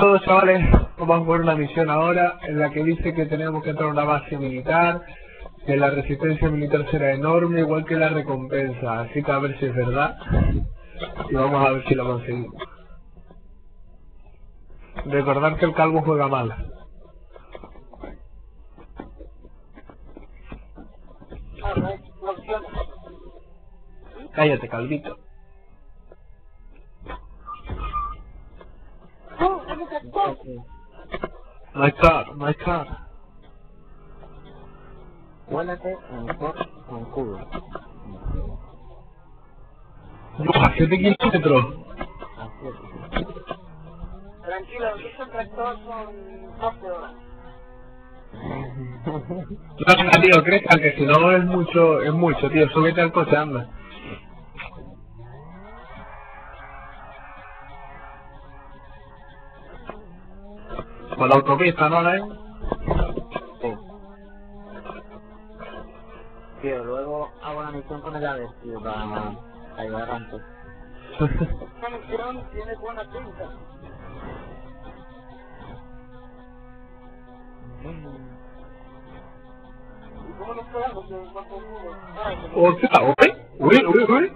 todos chavales, vamos a por una misión ahora en la que dice que tenemos que entrar a una base militar, que la resistencia militar será enorme, igual que la recompensa, así que a ver si es verdad y vamos a ver si lo conseguimos. Recordar que el calvo juega mal. Cállate, calvito. My car, my car. Vuélate en con cubo. Yo, a 7 kilómetros. Tranquilo, esos tractor son 12 horas. No, tío, crezca que si no es mucho, es mucho, tío, súbete al coche, anda. Por la autopista, ¿no, Len? Sí. Tío, luego hago la misión con el Aves, tío, para ayudar antes. Esta misión tiene buena pinta. ¿Y cómo nos quedamos en cuanto al mundo? Ay, que- Hostia, uy, uy, uy, uy.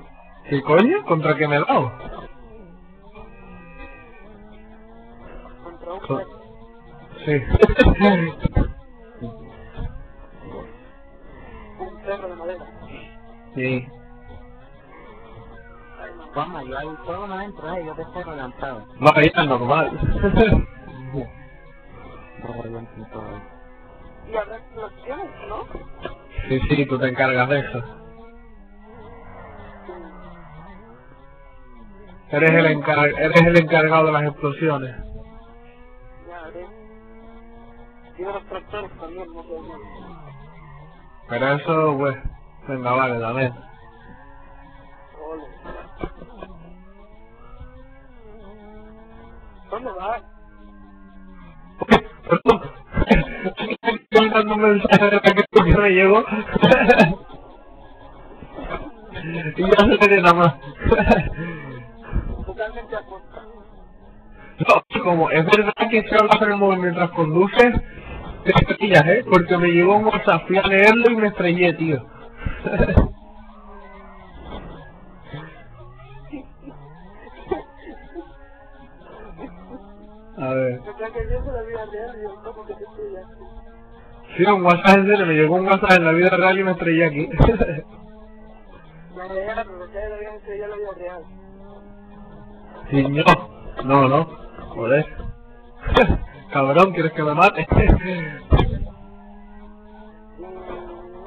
¿Qué coño? ¿Contra qué me he dado? Contra un. Sí. un perro de madera. sí. Juanma, yo ahí todo no entro, eh, yo te estoy relanzado. No, ahí es normal. Y habrá explosiones, ¿no? sí, sí, tú te encargas de eso. Eres el, encar eres el encargado de las explosiones. Y de los tractores también, no sé. Pero eso, pues, venga, vale. Ole. ¿Dónde vas? Perdón. Estoy mandando un mensaje de que me llegó. y ya no tiene nada más. Totalmente apuesta. no, como es verdad que si hablas en el mientras conduces, ¿eh? Porque me llegó un WhatsApp, fui a leerlo y me estrellé, tío. A ver. Sí, un WhatsApp en serio, me llegó un WhatsApp en la vida real y me estrellé aquí. Sí, no. No, no. Joder. Cabrón, ¿quieres que me mate?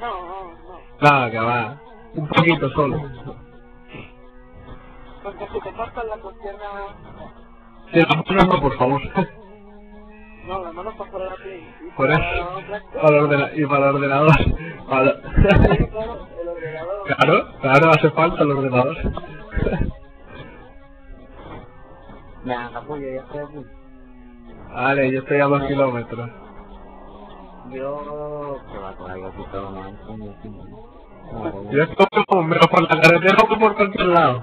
No, no, no. Nada, que va. Un poquito solo. Porque si te cortan las piernas, Sí, las manos no, por favor. no, las manos para la piel. Y Por eso. Para el y para el ordenador. Para- Claro, el ordenador. Claro, claro, hace falta el ordenador. Venga, capullo, ya estoy aquí. Vale, yo estoy a dos kilómetros. Yo... ¿Qué va con algo así todo mal? Yo estoy menos por la carretera o por cualquier lado.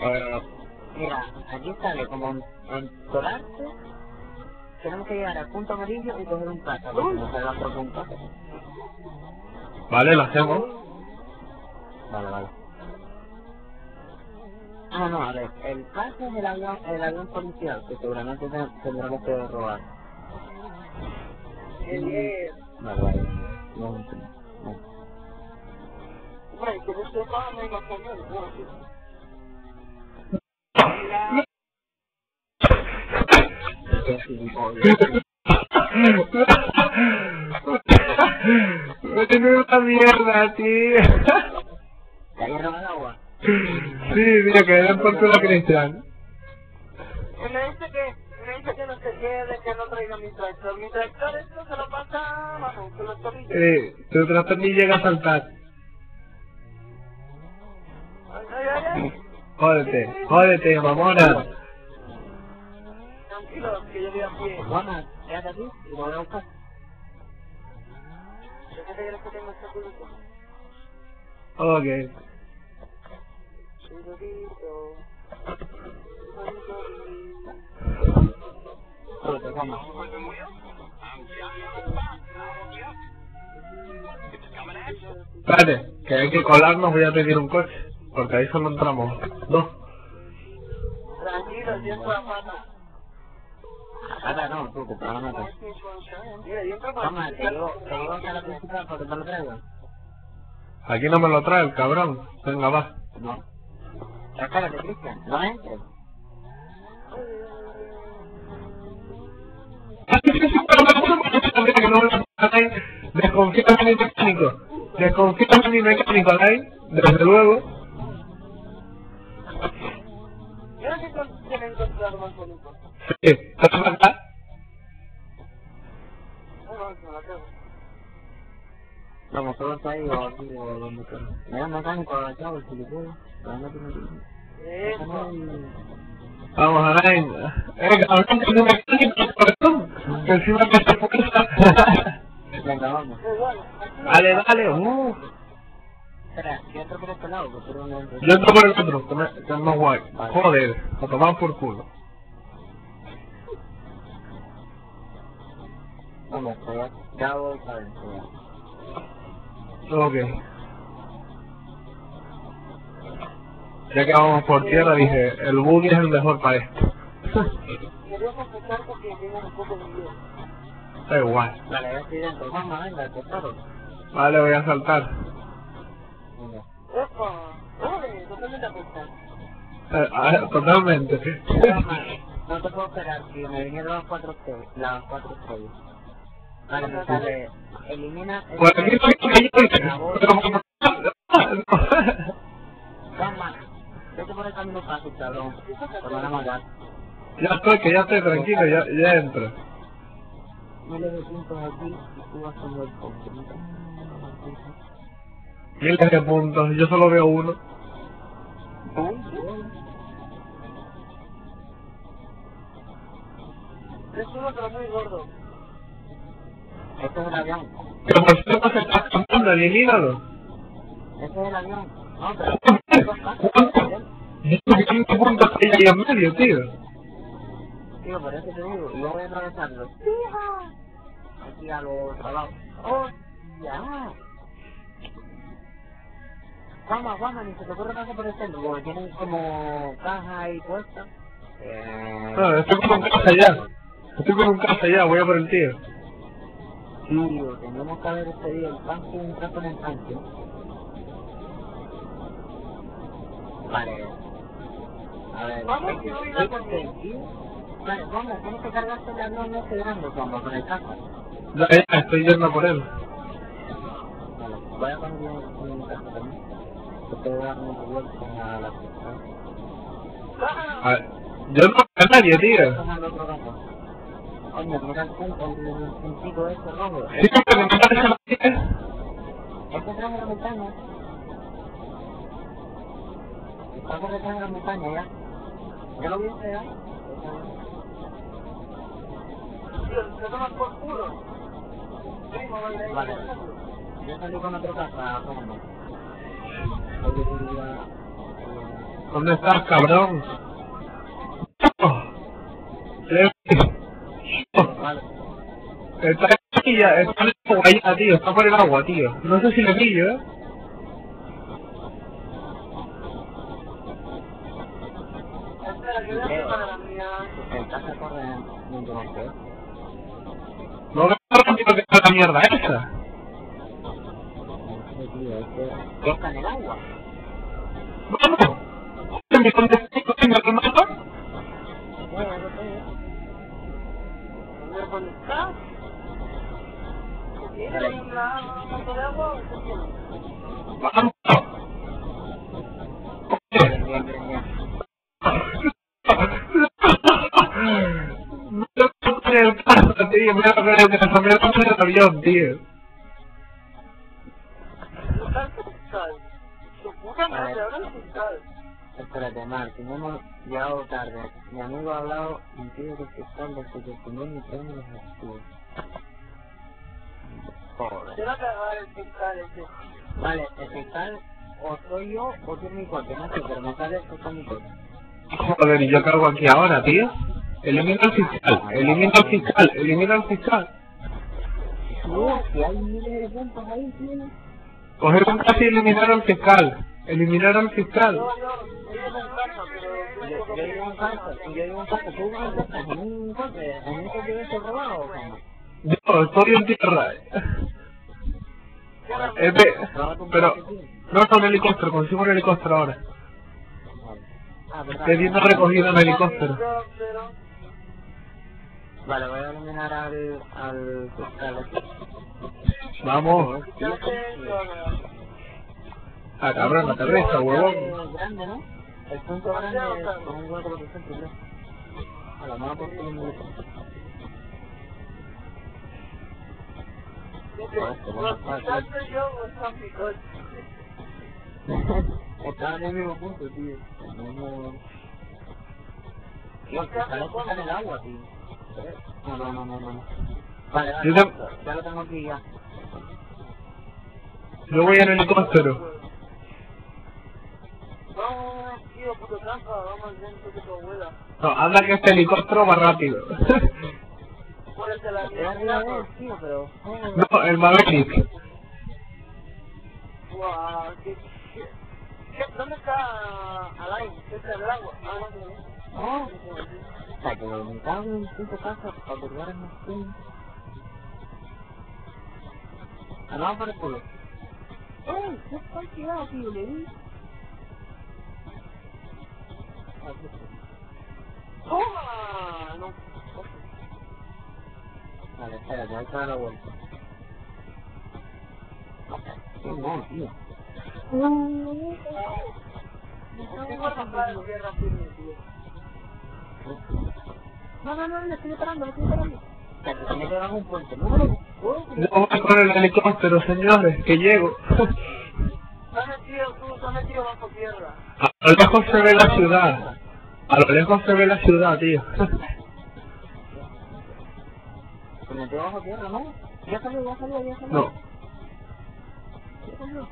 Eh, mira, aquí sale como en, en Solarte. Tenemos que llegar al punto amarillo y coger un otro punto. Vale, lo hacemos. Vale, vale. Ah, no, a ver, el plaza es el avión, el avión policial, que seguramente te- tendremos que robar. Eh, Vale, vale. No, no, no. Que no sepa, no hay más gilipollas. Menuda mierda, tío. ¿Te hayas robado agua? Sí, mira, que le den por culo a Cristian. Que me dice que, me dice que no se quede, que no traiga mi tractor. Mi tractor esto se lo pasa, vamos, se lo tornillos. Eh, tu tractor ni llega a saltar. Ay, ay, ay. Jódete, jódete, mamona. Tranquilo, que yo voy a pie. Juana, quédate aquí y lo voy a buscar. Déjate que no tengo culito. Ok. Espérate, que hay que colarnos, voy a pedir un coche. Porque ahí solo entramos dos. Tranquilo, siento la pata. No, tú, que te Toma, digo, te digo que a la principal porque te lo traigo. Aquí no me lo trae el cabrón. Venga, va. No. Espérate, Cristian, no entres. De mi mecánico. Desconfía de mi mecánico, ¿eh? Desde luego. Yo no sé cuánto tienen encontrado más bonito. Sí. Vamos, está ahí o aquí o donde quiera. Mira, mecánico, chavo, si le puedo. Pero no Eso. Vamos, Alain. Eh, cabrón, que no mecánico, cabrón. Que encima que se fuerza. Venga, vamos. No- Dale, dale. Uh. Espera, yo entro por este lado, tú no entres. Yo entro por el otro, que, me, es más guay. Joder, lo tomamos por culo. Vamos, pues ya, Ok. Ya que vamos por tierra, dije, el buggy es el mejor para esto. Da igual. Vale, voy a saltar. Eh, ah, totalmente. No te puedo esperar, tío. Me vinieron las cuatro. Las cuatro estrellas. Vale, me sale. Elimina. el- Por aquí no Toma. Vete por el camino fácil, cabrón. Te van a matar. Ya estoy, que ya estoy tranquilo, ya, ya entro. Miles de puntos aquí y tú vas haciendo el punto. Miles de puntos, yo solo veo uno. Es uno pero muy gordo. Este es el avión. Que por cierto se está. Este es el avión. No, pero. 5 puntos ahí en medio, tío. Tío, por eso te digo. Yo voy a atravesarlo. Aquí a los trabajos. ¡Oh! ¡Ya! Vamos, vamos, ni se te ocurre pasar por este lugar. Tienen como caja y puesta. Eh... Estoy con un ya. Estoy con un casa ya, voy a por el tío. Tío, tenemos que haber pedido el con el tanque. Vale. A ver, Vamos, que- por hacer, tío. Vale, vamos, tienes que cargarte el avión ese grande, vamos, con el. Ya, ya, estoy yendo por él. Vale, voy a poner un un caja también. Que te voy a dar un vuelta a la pista. A ver, yo no veo a nadie, tío. Coño, el el el puntito ese rojo. Sí, pero no. Este la montaña. Está montaña ya. ¿Ya lo viste ya? Tío, te por culo. Vale. Yo salí con otro casa, quería... ¿Dónde estás, cabrón? Está aquí ya, está en el agua ya, tío, está por el agua, tío. No sé si le pillo, eh. El No me tío, que está la mierda esa. Este tío, tío, me lo toco en el el avión, tío. Espérate, Mar, tenemos llegado tarde. Mi amigo ha hablado impide que el fiscal de su testimonio y prende los Joder. Se va a cagar el fiscal ese. Vale, el fiscal o soy yo o tiene mi coche, no sé, pero me sale que está mi coche. Joder, ¿y yo cargo aquí ahora, tío? Elimina al fiscal, elimina al fiscal, elimina al fiscal. Si hay miles de puntos ahí, tío. Coger un casi y eliminar al fiscal. Eliminar al fiscal. Yo, yo, yo digo un caso, yo digo un caso, tú vas a un coche, en un coche de robado? Yo estoy en tierra. Eh, ve- pero, no, un helicóptero, consigo un helicóptero ahora. Ah, verdad. Pidiendo recogida en helicóptero. Helicóptero. Vale, voy a eliminar al, al aquí. Vamos. Ah, cabrón, aterriza, huevón. Es grande, ¿no? El punto grande es un hueco ¿no? A la mano por el mundo. Están en el mismo punto, tío. No, no. Tío, el fiscal está en el agua, tío. No, no, no, no, no. Vale, ya lo tengo aquí ya. Yo voy en helicóptero. No, tío, puto trampa, vamos al centro de tu abuela. No, anda que este helicóptero va rápido. No, el Maverick. ¿Dónde está Alain? Cerca del agua. Ah, sea, que me cago en puto caso para burlar en los pies. Andamos por el culo. ¡Eh! ¿Qué está tirado, tío? Le di. ¡Toma! No. Vale, espérate, que dar la vuelta. ¡Qué tío! No, no, no, le estoy parando, le estoy parando. O sea, que tiene que dar un puente. No, voy con el helicóptero, señores, que llego. A lo lejos se ve la ciudad. A lo lejos se ve la ciudad, tío. Se metió bajo tierra, ¿no? Ya salió, ya salió, ya salió. No. Ya salió.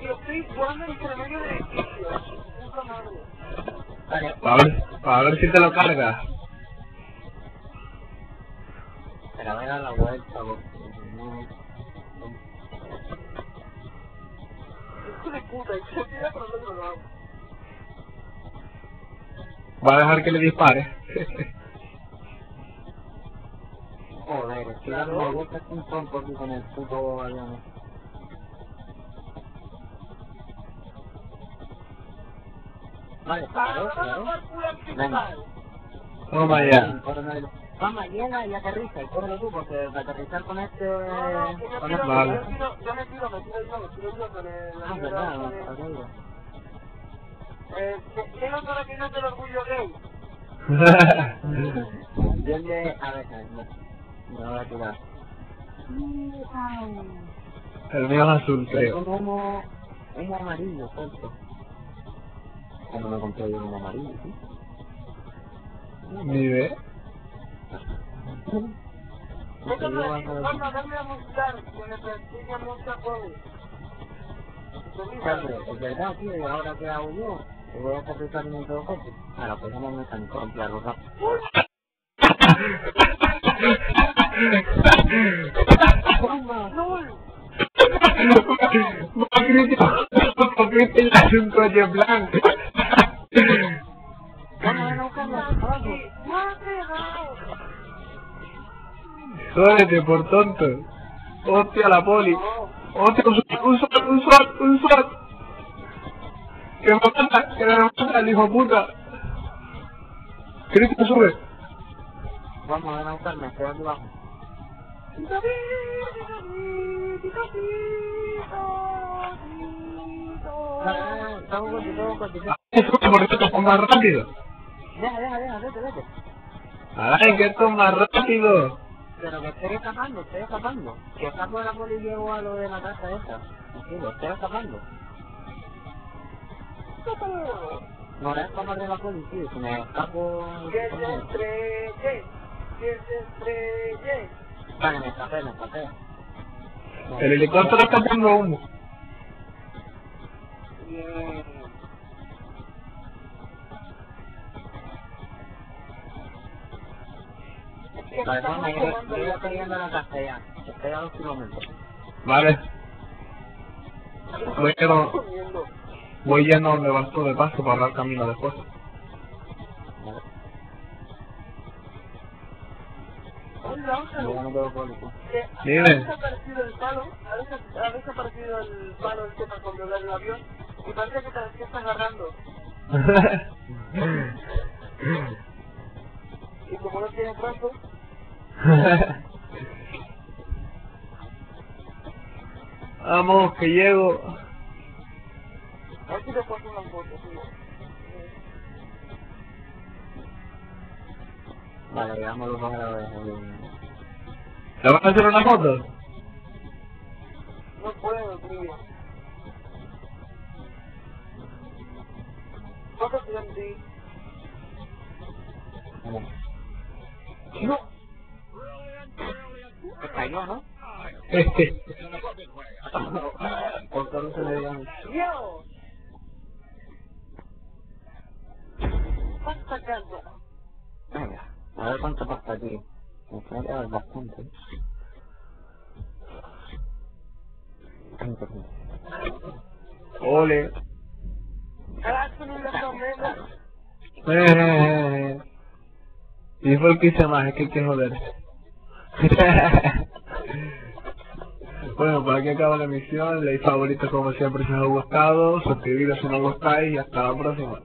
Tío, estoy jugando entre medio de edificios. Puta madre. A ver, a ver si te lo cargas. Pero a dar la vuelta, porque no... Va a dejar que le dispare. La vuelta un tonto aquí con el puto avión. Vale, claro, claro. Venga. Toma ya. Coronel. Vamos, llega y aterriza, y córrelo tú, porque aterrizar con este... No, no, que yo con tiro, este... Vale. yo me tiro, me tiro yo, me tiro yo con el... Ah, verdad, no, no, Eh, ¿quién es para que no te el orgullo gay? Yo el de... A ver, a ver, no. No voy a tirar. El mío es azul, Es creo. un humo... Humo amarillo, tonto. Cuando me compré yo un amarillo, ¿sí? Ni ve. Déjame, vamos a mostrar, que me practique mucha pobre. Es verdad, tío, y ahora qué hago yo? ¿Te voy a aterrizar en otro coche? Ahora, pues vamos a mecánico, ampliarlo rápido. Abajo. Jódete por tonto. Hostia, la poli. Hostia, un SWAT, un SWAT, un SWAT, un. Que me mata, que me mata el hijo puta. Sube. Vamos, ven a buscarme, estoy abajo. Rápido. Deja, deja, deja, vete, vete. Ay, que esto es más rápido. Pero que estoy escapando, estoy escapando. Que escapo de la poli y llego a lo de la casa esta. Tranquilo, estoy escapando. No, es escapar de la poli, me escapo... Se estrelle, que se estrelle. Vale, me escapé, me escapé. El helicóptero está haciendo humo. Yo, ya. estoy yendo a la casa ya. Estoy a dos kilómetros. Vale, voy comiendo. voy donde vas tú de paso para dar camino después. No tengo público. que ha desaparecido el palo, ha desa- ha desaparecido el palo este para controlar el avión y parece que te que está agarrando. Y como no tienes brazos, Vamos, que llego. a ver si te pongo una foto. sí. Vale, llegamos los dos a la vez. ¿Le vas a hacer una foto? No puedo, tío. Foto ti. No. Cayó, ¿no? Por todo se dio. Dios. Pasta casa. Venga, a ver cuánto pasa aquí. Quedar bastante. Ole. Carajo, no le comemos. Eh, y fue el que hice más, es que hay que joder. bueno, por aquí acaba la emisión. Like favorito como siempre si os ha gustado. Suscribiros si no gustáis y hasta la próxima.